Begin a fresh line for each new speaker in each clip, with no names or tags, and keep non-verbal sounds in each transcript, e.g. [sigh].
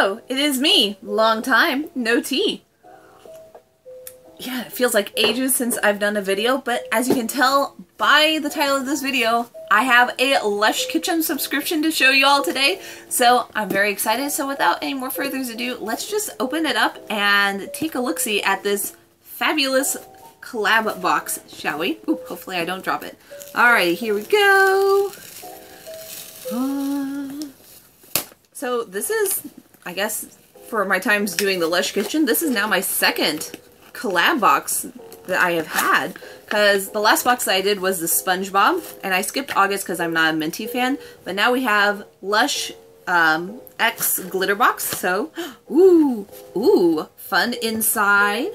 Hello, it is me. Long time, no tea. Yeah, it feels like ages since I've done a video, but as you can tell by the title of this video, I have a Lush Kitchen subscription to show you all today, so I'm very excited. So without any more further ado, let's just open it up and take a look-see at this fabulous collab box, shall we? Ooh, hopefully I don't drop it. Alrighty, here we go. Uh, so this is, I guess, for my times doing the Lush Kitchen, this is now my second collab box that I have had. Because the last box that I did was the SpongeBob and I skipped August because I'm not a Minty fan but now we have Lush um, X Glitterbox so [gasps] ooh ooh fun inside.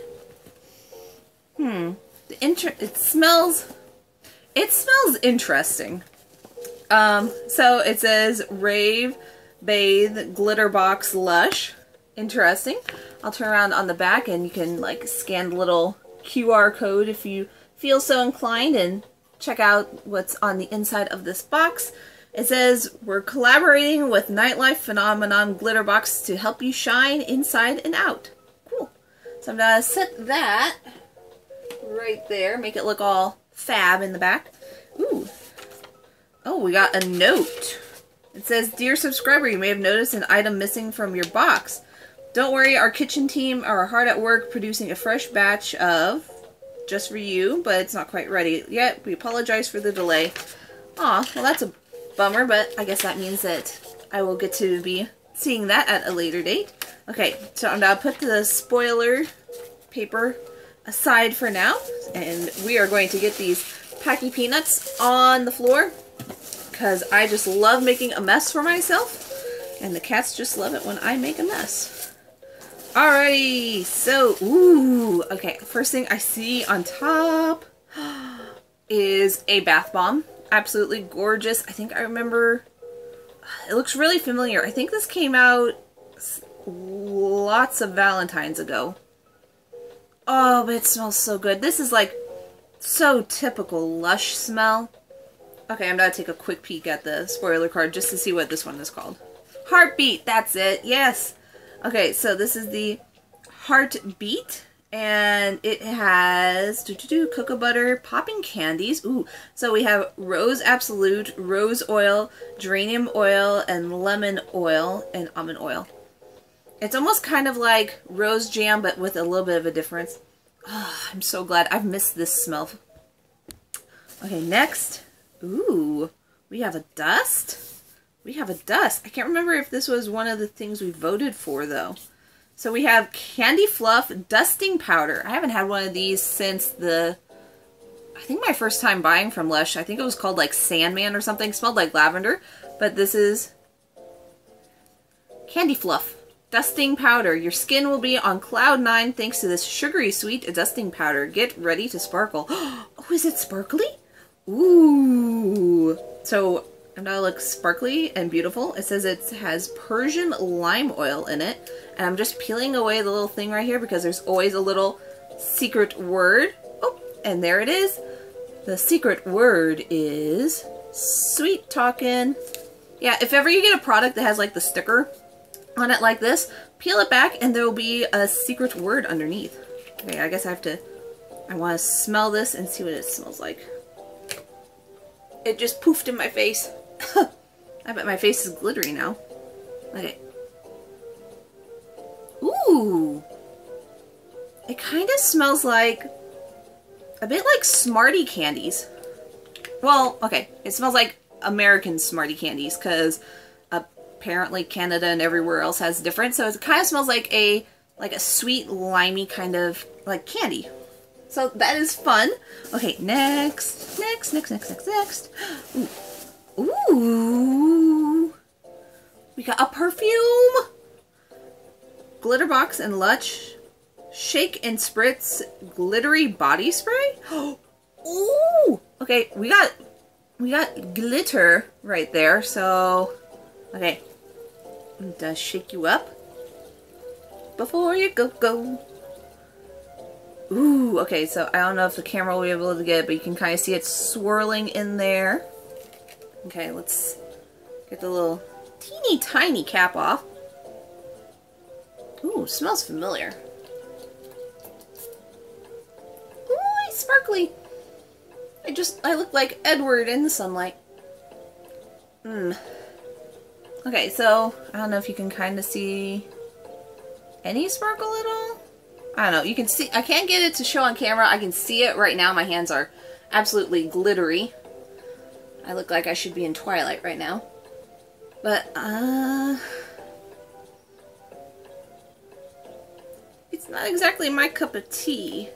Hmm the inter it smells it smells interesting. Um so it says rave bathe Glitterbox lush interesting I'll turn around on the back and you can like scan the little QR code if you feel so inclined and check out what's on the inside of this box. It says, we're collaborating with Nightlife Phenomenon Glitterbox to help you shine inside and out. Cool. So I'm going to set that right there, make it look all fab in the back. Ooh. Oh, we got a note. It says, Dear subscriber, you may have noticed an item missing from your box. Don't worry, our kitchen team are hard at work producing a fresh batch of just for you, but it's not quite ready yet. We apologize for the delay. Aw, well that's a bummer, but I guess that means that I will get to be seeing that at a later date. Okay, so I'm gonna put the spoiler paper aside for now, and we are going to get these Packy Peanuts on the floor, because I just love making a mess for myself, and the cats just love it when I make a mess. Alrighty, so, ooh, okay, first thing I see on top [gasps] is a bath bomb. Absolutely gorgeous. I think I remember, [sighs] it looks really familiar. I think this came out lots of Valentine's ago. Oh, but it smells so good. This is like so typical Lush smell. Okay, I'm gonna take a quick peek at the spoiler card just to see what this one is called. Heartbeat, that's it, yes. Okay, so this is the Heartbeat, and it has do do do cocoa butter popping candies. Ooh, so we have rose absolute, rose oil, geranium oil, and lemon oil and almond oil. It's almost kind of like rose jam, but with a little bit of a difference. Oh, I'm so glad. I've missed this smell. Okay, next. Ooh, we have a dust. We have a dust. I can't remember if this was one of the things we voted for, though. So we have Candy Fluff Dusting Powder. I haven't had one of these since the... I think my first time buying from Lush. I think it was called, like, Sandman or something. It smelled like lavender. But this is... Candy Fluff Dusting Powder. Your skin will be on cloud nine thanks to this sugary sweet dusting powder. Get ready to sparkle. [gasps] Oh, is it sparkly? Ooh. So and that looks sparkly and beautiful. It says it has Persian lime oil in it. And I'm just peeling away the little thing right here because there's always a little secret word. Oh, and there it is. The secret word is sweet talking. Yeah, if ever you get a product that has like the sticker on it like this, peel it back and there will be a secret word underneath. Okay, I guess I have to, I want to smell this and see what it smells like. It just poofed in my face. [laughs] I bet my face is glittery now. Okay. Ooh! It kind of smells like... A bit like Smartie candies. Well, okay. It smells like American Smartie candies because apparently Canada and everywhere else has different. So it kind of smells like a like a sweet, limey kind of like candy. So that is fun. Okay, next, next, next, next, next, next. Ooh. [gasps] Ooh. We got a perfume. Glitterbox and Lush. Shake and Spritz glittery body spray. [gasps] Ooh. Okay, we got we got glitter right there. So, okay. Does shake you up before you go go. Ooh, okay, so I don't know if the camera will be able to get it, but you can kind of see it swirling in there. Okay, let's get the little teeny tiny cap off. Ooh, smells familiar. Ooh, sparkly. I just, I look like Edward in the sunlight. Mmm. Okay, so, I don't know if you can kind of see any sparkle at all. I don't know, you can see, I can't get it to show on camera. I can see it right now. My hands are absolutely glittery. I look like I should be in Twilight right now. But, uh... It's not exactly my cup of tea.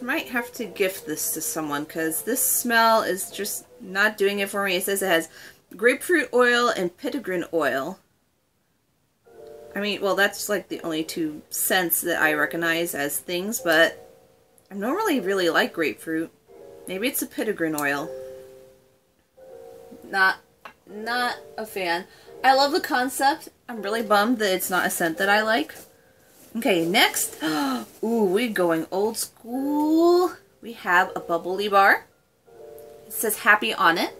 I might have to gift this to someone because this smell is just not doing it for me. It says it has grapefruit oil and petitgrain oil. I mean, well, that's like the only two scents that I recognize as things, but I normally really like grapefruit. Maybe it's a petitgrain oil. Not, not a fan. I love the concept. I'm really bummed that it's not a scent that I like. Okay, next. [gasps] Ooh, we're going old school. We have a bubbly bar. It says happy on it.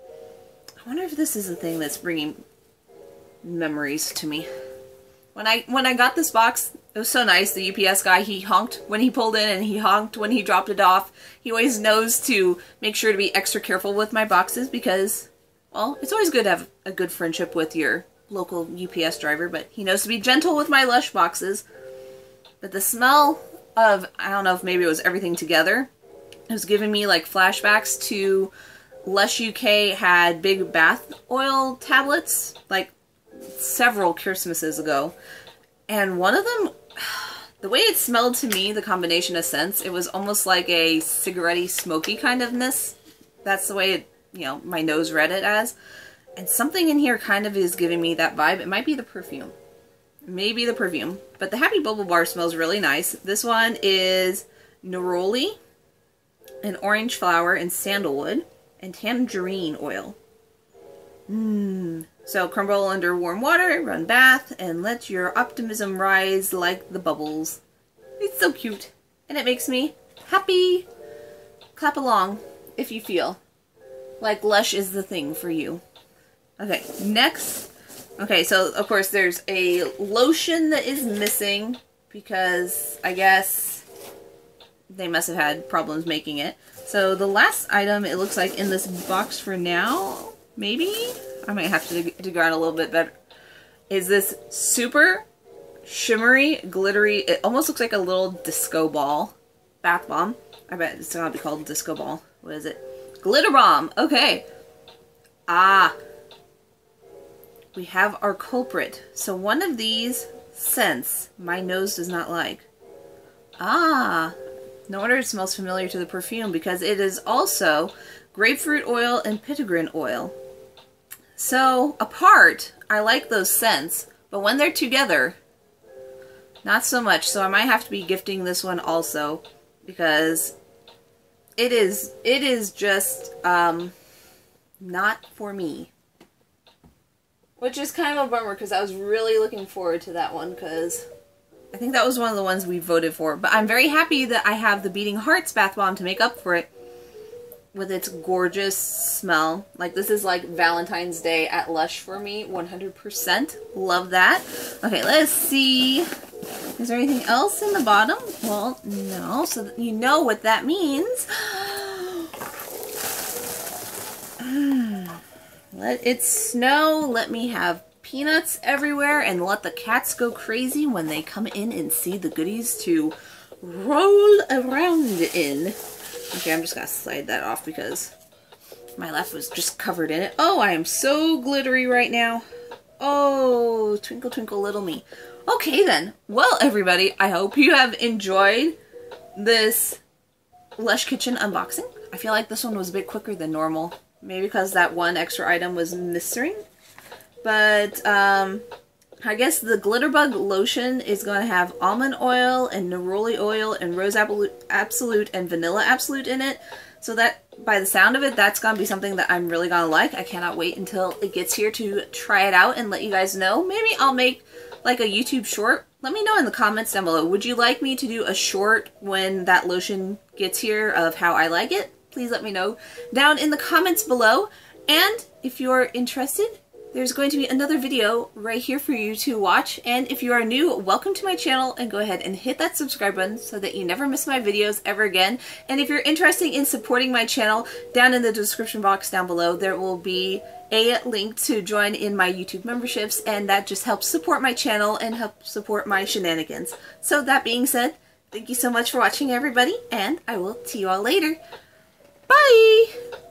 I wonder if this is a thing that's bringing memories to me. When I when I got this box, it was so nice. The UPS guy, he honked when he pulled in and he honked when he dropped it off. He always knows to make sure to be extra careful with my boxes because, well, it's always good to have a good friendship with your local UPS driver, but he knows to be gentle with my Lush boxes. But the smell of, I don't know if maybe it was everything together, it was giving me like flashbacks to Lush UK had big bath oil tablets, like several Christmases ago. And one of them, [sighs] the way it smelled to me, the combination of scents, it was almost like a cigarette smoky kind ofness. That's the way it, you know, my nose read it as. And something in here kind of is giving me that vibe. It might be the perfume. Maybe the perfume. But the Happy Bubble Bar smells really nice. This one is neroli, and orange flower, and sandalwood, and tangerine oil. So crumble under warm water, run bath, and let your optimism rise like the bubbles. It's so cute. And it makes me happy. Clap along if you feel like Lush is the thing for you. Okay, next. Okay, so of course there's a lotion that is missing because I guess they must have had problems making it. So the last item it looks like in this box for now, maybe? I might have to dig, around a little bit better. Is this super shimmery, glittery, it almost looks like a little disco ball bath bomb. I bet it's gonna be called disco ball. What is it? Glitter bomb. Okay. Ah, we have our culprit. So one of these scents my nose does not like. Ah, no wonder it smells familiar to the perfume because it is also grapefruit oil and petitgrain oil. So apart, I like those scents, but when they're together, not so much. So I might have to be gifting this one also because it is it is just um not for me. Which is kind of a bummer because I was really looking forward to that one because I think that was one of the ones we voted for. But I'm very happy that I have the Beating Hearts Bath Bomb to make up for it with its gorgeous smell. Like this is like Valentine's Day at Lush for me, 100%. Love that. Okay, let's see. Is there anything else in the bottom? Well, no. So you know what that means. [gasps] Let it snow. Let me have peanuts everywhere and let the cats go crazy when they come in and see the goodies to roll around in. Okay, I'm just gonna slide that off because my left was just covered in it. Oh, I am so glittery right now. Oh, twinkle twinkle little me. Okay then. Well, everybody, I hope you have enjoyed this Lush Kitchen unboxing. I feel like this one was a bit quicker than normal. Maybe because that one extra item was missing. But, um, I guess the Glitterbug lotion is going to have almond oil and neroli oil and rose absolute and vanilla absolute in it. So that, by the sound of it, that's going to be something that I'm really going to like. I cannot wait until it gets here to try it out and let you guys know. Maybe I'll make like a YouTube short. Let me know in the comments down below. Would you like me to do a short when that lotion gets here of how I like it? please let me know down in the comments below. And if you're interested, there's going to be another video right here for you to watch. And if you are new, welcome to my channel and go ahead and hit that subscribe button so that you never miss my videos ever again. And if you're interested in supporting my channel, down in the description box down below, there will be a link to join in my YouTube memberships and that just helps support my channel and help support my shenanigans. So that being said, thank you so much for watching everybody and I will see you all later. Bye!